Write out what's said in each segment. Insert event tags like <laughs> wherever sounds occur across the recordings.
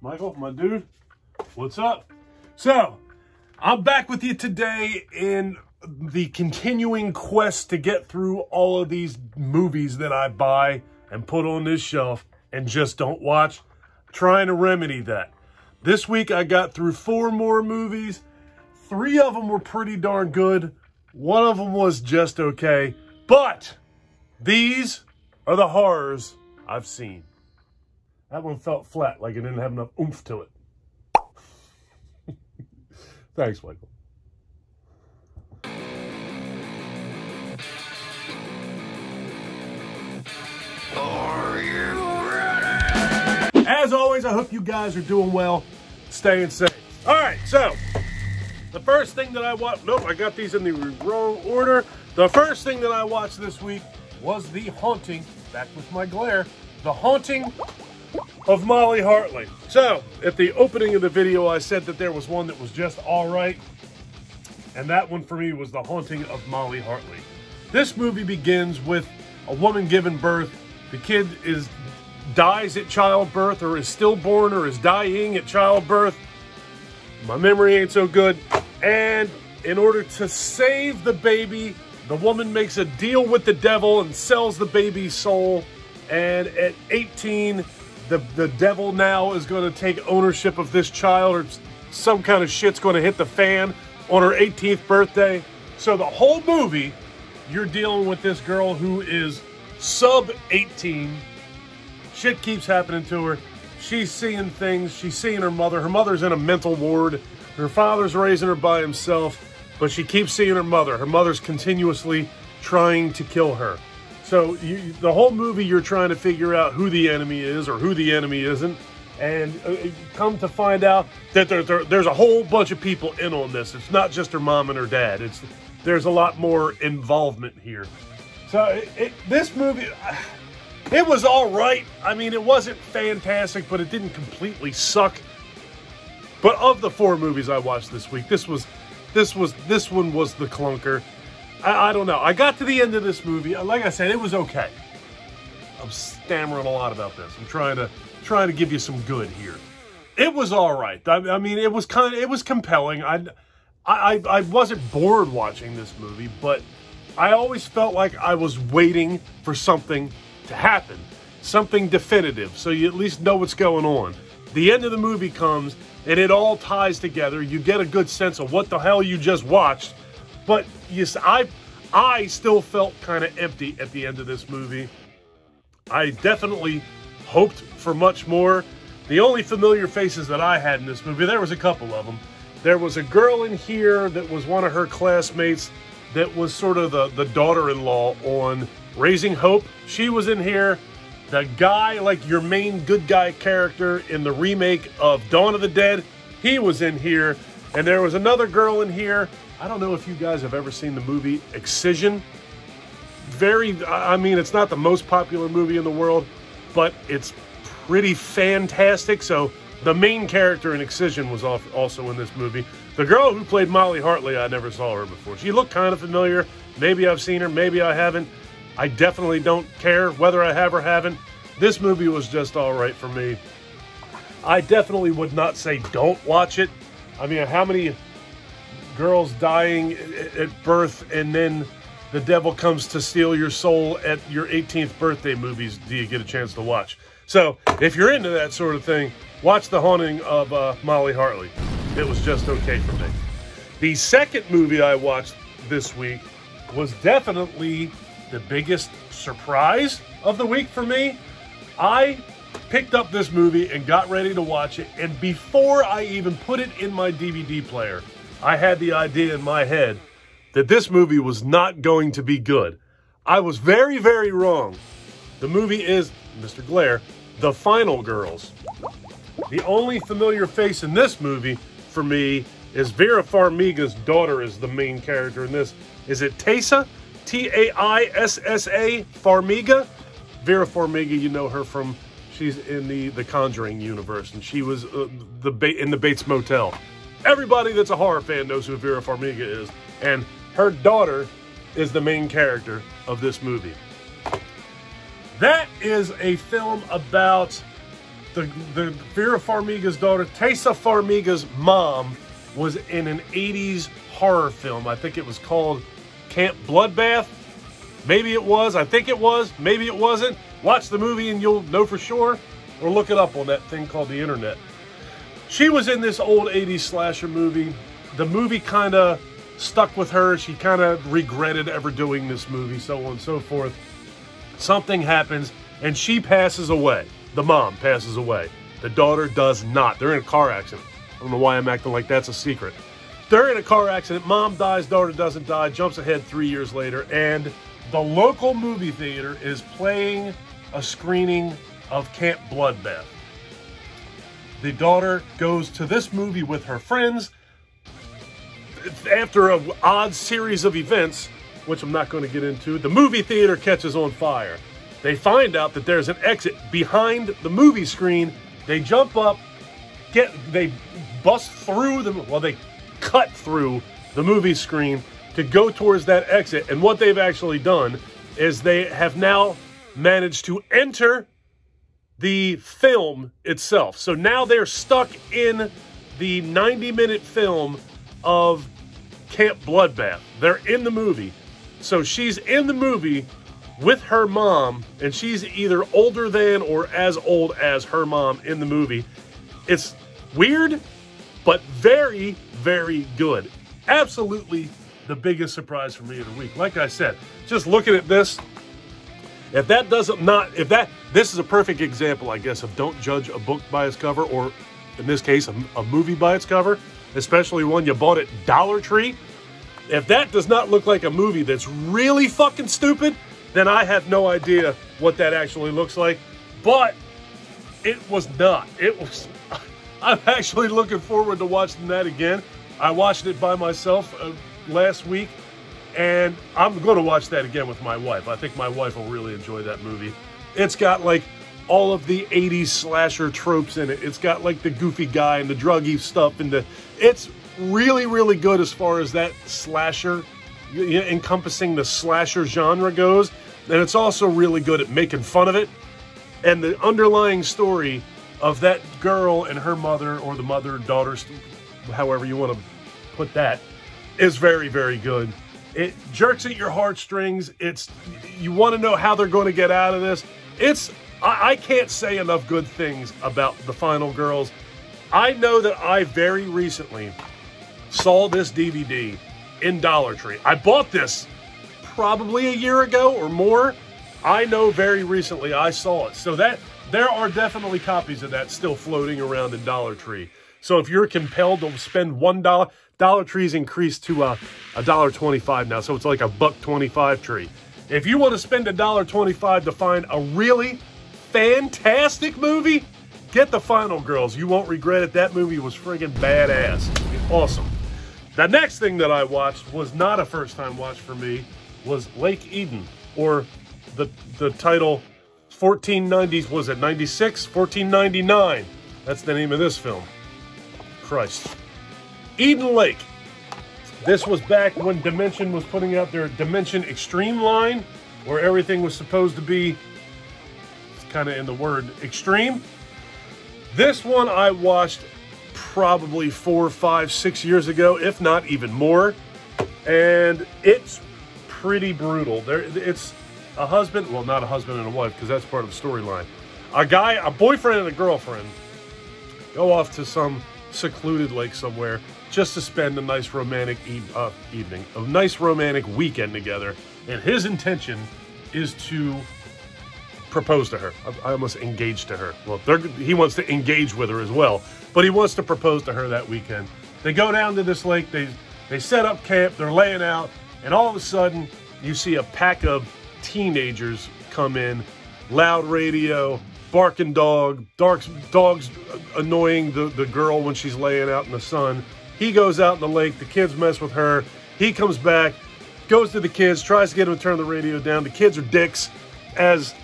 Michael, my dude, what's up? So, I'm back with you today in the continuing quest to get through all of these movies that I buy and put on this shelf and just don't watch. Trying to remedy that. This week I got through four more movies. Three of them were pretty darn good. One of them was just okay. But these are the horrors I've seen. That one felt flat, like it didn't have enough oomph to it. <laughs> Thanks, Michael. Are you ready? As always, I hope you guys are doing well, staying safe. All right, so the first thing that I watched, nope, I got these in the wrong order. The first thing that I watched this week was The Haunting, back with my glare, The Haunting of Molly Hartley. So, at the opening of the video, I said that there was one that was just all right, and that one for me was The Haunting of Molly Hartley. This movie begins with a woman giving birth. The kid is dies at childbirth, or is stillborn, or is dying at childbirth. My memory ain't so good. And in order to save the baby, the woman makes a deal with the devil and sells the baby's soul. And at 18, the, the devil now is going to take ownership of this child, or some kind of shit's going to hit the fan on her 18th birthday. So the whole movie, you're dealing with this girl who is sub 18. Shit keeps happening to her. She's seeing things. She's seeing her mother. Her mother's in a mental ward. Her father's raising her by himself, but she keeps seeing her mother. Her mother's continuously trying to kill her. So you, the whole movie, you're trying to figure out who the enemy is or who the enemy isn't, and uh, come to find out that there, there, there's a whole bunch of people in on this. It's not just her mom and her dad. It's there's a lot more involvement here. So it, it, this movie, <sighs> it was all right. I mean, it wasn't fantastic, but it didn't completely suck. But of the four movies I watched this week, this was, this was, this one was the clunker. I, I don't know. I got to the end of this movie. Like I said, it was okay. I'm stammering a lot about this. I'm trying to trying to give you some good here. It was all right. I, I mean, it was kind of it was compelling. I, I I wasn't bored watching this movie, but I always felt like I was waiting for something to happen, something definitive, so you at least know what's going on. The end of the movie comes and it all ties together. You get a good sense of what the hell you just watched, but yes, I I still felt kind of empty at the end of this movie. I definitely hoped for much more. The only familiar faces that I had in this movie, there was a couple of them. There was a girl in here that was one of her classmates that was sort of the, the daughter-in-law on Raising Hope. She was in here. The guy, like your main good guy character in the remake of Dawn of the Dead, he was in here. And there was another girl in here. I don't know if you guys have ever seen the movie Excision. Very, I mean, it's not the most popular movie in the world, but it's pretty fantastic. So the main character in Excision was also in this movie. The girl who played Molly Hartley, I never saw her before. She looked kind of familiar. Maybe I've seen her, maybe I haven't. I definitely don't care whether I have or haven't. This movie was just all right for me. I definitely would not say don't watch it. I mean, how many girls dying at birth and then the devil comes to steal your soul at your 18th birthday movies do you get a chance to watch? So, if you're into that sort of thing, watch The Haunting of uh, Molly Hartley. It was just okay for me. The second movie I watched this week was definitely the biggest surprise of the week for me. I picked up this movie and got ready to watch it, and before I even put it in my DVD player, I had the idea in my head that this movie was not going to be good. I was very, very wrong. The movie is, Mr. Glare, The Final Girls. The only familiar face in this movie for me is Vera Farmiga's daughter is the main character in this. Is it Taissa? T-A-I-S-S-A Farmiga? Vera Farmiga, you know her from, she's in the, the Conjuring universe, and she was uh, the in the Bates Motel. Everybody that's a horror fan knows who Vera Farmiga is, and her daughter is the main character of this movie. That is a film about the, the Vera Farmiga's daughter, Tessa Farmiga's mom, was in an 80s horror film. I think it was called Camp Bloodbath. Maybe it was. I think it was. Maybe it wasn't. Watch the movie and you'll know for sure. Or look it up on that thing called the internet. She was in this old 80s slasher movie. The movie kind of stuck with her. She kind of regretted ever doing this movie, so on and so forth. Something happens and she passes away. The mom passes away. The daughter does not. They're in a car accident. I don't know why I'm acting like that's a secret. They're in a car accident. Mom dies, daughter doesn't die. Jumps ahead three years later, and the local movie theater is playing a screening of Camp Bloodbath. The daughter goes to this movie with her friends. After an odd series of events, which I'm not going to get into, the movie theater catches on fire. They find out that there's an exit behind the movie screen. They jump up, get they bust through the well, they cut through the movie screen to go towards that exit. And what they've actually done is they have now managed to enter the film itself. So now they're stuck in the 90 minute film of Camp Bloodbath. They're in the movie. So she's in the movie with her mom, and she's either older than or as old as her mom in the movie. It's weird, but very, very good. Absolutely the biggest surprise for me of the week. Like I said, just looking at this, if that doesn't not, if that, this is a perfect example, I guess, of don't judge a book by its cover, or in this case, a, a movie by its cover, especially one you bought at Dollar Tree. If that does not look like a movie that's really fucking stupid, then I have no idea what that actually looks like. But it was not. It was. <laughs> I'm actually looking forward to watching that again. I watched it by myself uh, last week, and I'm going to watch that again with my wife. I think my wife will really enjoy that movie. It's got like all of the 80s slasher tropes in it. It's got like the goofy guy and the druggy stuff and the it's really really good as far as that slasher encompassing the slasher genre goes. And it's also really good at making fun of it. And the underlying story of that girl and her mother, or the mother, daughter, however you want to put that, is very, very good. It jerks at your heartstrings. It's you want to know how they're going to get out of this. It's I, I can't say enough good things about the final girls. I know that I very recently saw this DVD in Dollar Tree. I bought this probably a year ago or more. I know very recently I saw it. So that there are definitely copies of that still floating around in Dollar Tree. So if you're compelled to spend one dollar, Tree's increased to a a dollar twenty-five now, so it's like a buck twenty-five tree. If you want to spend a dollar twenty-five to find a really fantastic movie, get the Final Girls. You won't regret it. That movie was friggin' badass. Awesome. The next thing that I watched was not a first time watch for me, was Lake Eden, or the the title 1490s, was it 96? 1499. That's the name of this film. Christ. Eden Lake. This was back when Dimension was putting out their Dimension Extreme line, where everything was supposed to be kind of in the word extreme. This one I watched probably four, five, six years ago, if not even more. And it's pretty brutal. There, it's a husband, well, not a husband and a wife, because that's part of the storyline. A guy, a boyfriend and a girlfriend go off to some secluded lake somewhere just to spend a nice romantic e uh, evening, a nice romantic weekend together. And his intention is to propose to her. I, I almost engage to her. Well, he wants to engage with her as well, but he wants to propose to her that weekend. They go down to this lake. They they set up camp. They're laying out, and all of a sudden, you see a pack of teenagers come in, loud radio, barking dog, dogs, dogs annoying the, the girl when she's laying out in the sun. He goes out in the lake. The kids mess with her. He comes back, goes to the kids, tries to get them to turn the radio down. The kids are dicks, as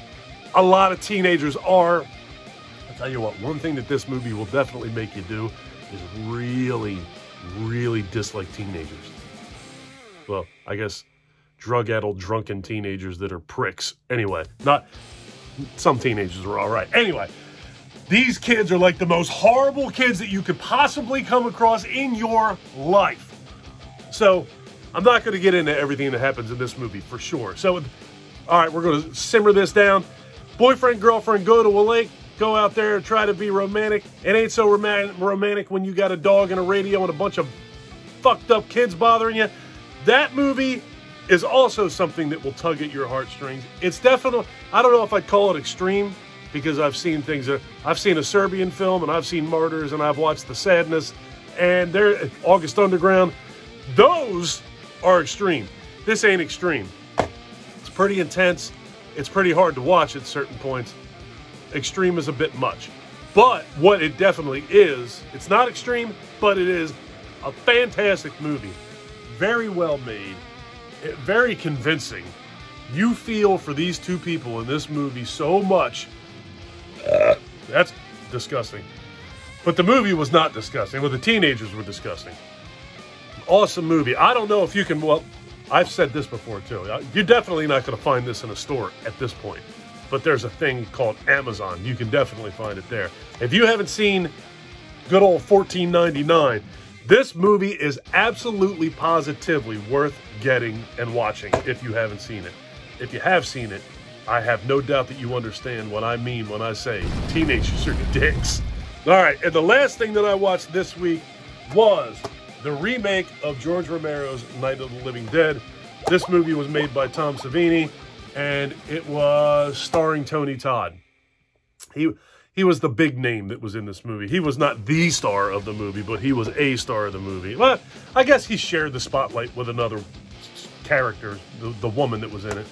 a lot of teenagers are. I'll tell you what, one thing that this movie will definitely make you do is really, really dislike teenagers. Well, I guess drug-addled, drunken teenagers that are pricks. Anyway, not some teenagers are all right. Anyway, These kids are like the most horrible kids that you could possibly come across in your life. So, I'm not going to get into everything that happens in this movie for sure. So, all right, we're going to simmer this down. Boyfriend, girlfriend go to a lake, go out there and try to be romantic. It ain't so romantic, romantic when you got a dog and a radio and a bunch of fucked up kids bothering you. That movie is also something that will tug at your heartstrings. It's definitely, I don't know if I'd call it extreme because I've seen things, that, I've seen a Serbian film and I've seen Martyrs and I've watched The Sadness and there, August Underground. Those are extreme. This ain't extreme. It's pretty intense. It's pretty hard to watch at certain points. Extreme is a bit much. But what it definitely is, it's not extreme, but it is a fantastic movie. Very well made, very convincing. You feel for these two people in this movie so much. That's disgusting. But the movie was not disgusting. Well, the teenagers were disgusting. Awesome movie. I don't know if you can, well, I've said this before too. Uh, You're definitely not going to find this in a store at this point. But there's a thing called Amazon. You can definitely find it there. If you haven't seen good old 14.99, this movie is absolutely positively worth getting and watching if you haven't seen it. If you have seen it, I have no doubt that you understand what I mean when I say teenagers are dicks. All right, and the last thing that I watched this week was the remake of George Romero's Night of the Living Dead. This movie was made by Tom Savini, and it was starring Tony Todd. He he was the big name that was in this movie. He was not the star of the movie, but he was a star of the movie. Well, I guess he shared the spotlight with another character, the, the woman that was in it.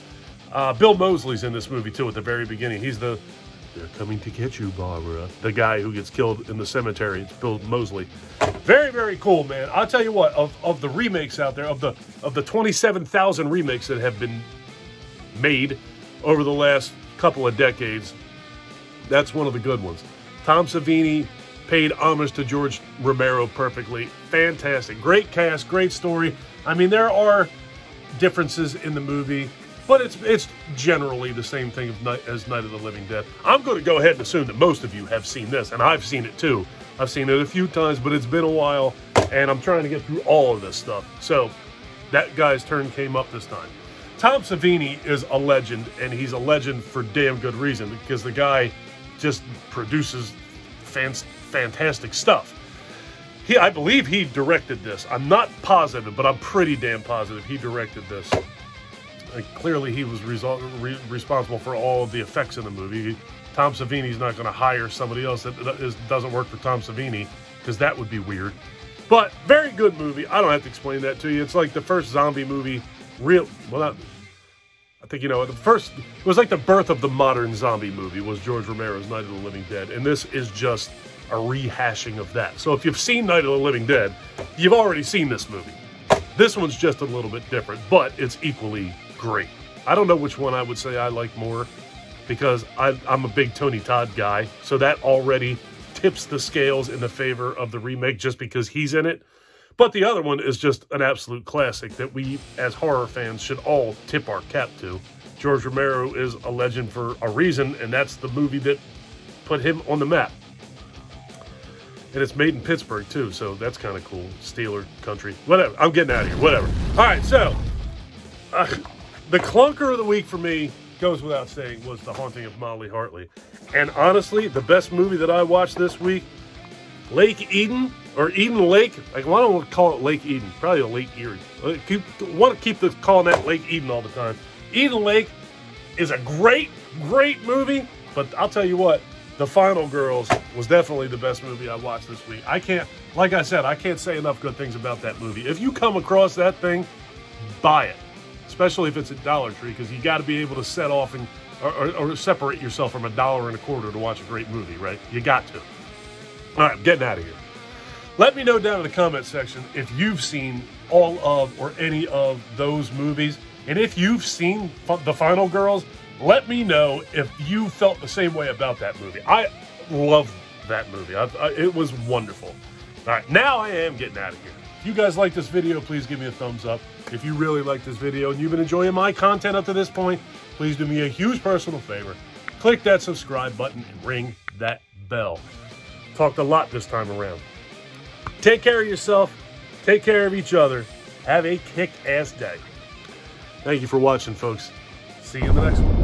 Uh, Bill Moseley's in this movie too at the very beginning. He's the they're coming to get you, Barbara. The guy who gets killed in the cemetery. It's Bill Mosley. Very, very cool, man. I'll tell you what, of, of the remakes out there, of the of the 27,000 remakes that have been made over the last couple of decades, that's one of the good ones. Tom Savini paid homage to George Romero perfectly. Fantastic. Great cast, great story. I mean, there are differences in the movie, but it's it's generally the same thing as Night of the Living Dead. I'm going to go ahead and assume that most of you have seen this, and I've seen it too. I've seen it a few times, but it's been a while, and I'm trying to get through all of this stuff. So that guy's turn came up this time. Tom Savini is a legend, and he's a legend for damn good reason because the guy just produces fan- fantastic stuff. He, I believe he directed this. I'm not positive, but I'm pretty damn positive he directed this. Like, clearly, he was re- responsible for all of the effects in the movie. Tom Savini's not going to hire somebody else that is, doesn't work for Tom Savini because that would be weird. But very good movie. I don't have to explain that to you. It's like the first zombie movie. Real well, not, I think you know the first. It was like the birth of the modern zombie movie was George Romero's Night of the Living Dead, and this is just a rehashing of that. So if you've seen Night of the Living Dead, you've already seen this movie. This one's just a little bit different, but it's equally great. I don't know which one I would say I like more because I, I'm a big Tony Todd guy, so that already tips the scales in the favor of the remake just because he's in it. But the other one is just an absolute classic that we, as horror fans, should all tip our cap to. George Romero is a legend for a reason, and that's the movie that put him on the map. And it's made in Pittsburgh, too, so that's kind of cool. Steeler country. Whatever. I'm getting out of here. Whatever. All right, so uh, the clunker of the week for me goes without saying was The Haunting of Molly Hartley. And honestly, the best movie that I watched this week, Lake Eden or Eden Lake. Like, why don't we call it Lake Eden? Probably a Lake Erie. I keep, want to keep calling that Lake Eden all the time. Eden Lake is a great, great movie. But I'll tell you what, The Final Girls was definitely the best movie I watched this week. I can't, like I said, I can't say enough good things about that movie. If you come across that thing, buy it especially if it's at Dollar Tree, because you got to be able to set off and or, or, or, separate yourself from a dollar and a quarter to watch a great movie, right? You got to. All right, I'm getting out of here. Let me know down in the comment section if you've seen all of or any of those movies. And if you've seen The Final Girls, let me know if you felt the same way about that movie. I love that movie. I, I, it was wonderful. All right, now I am getting out of here. If you guys like this video, please give me a thumbs up. If you really like this video and you've been enjoying my content up to this point, please do me a huge personal favor. Click that subscribe button and ring that bell. Talked a lot this time around. Take care of yourself. Take care of each other. Have a kick-ass day. Thank you for watching, folks. See you in the next one.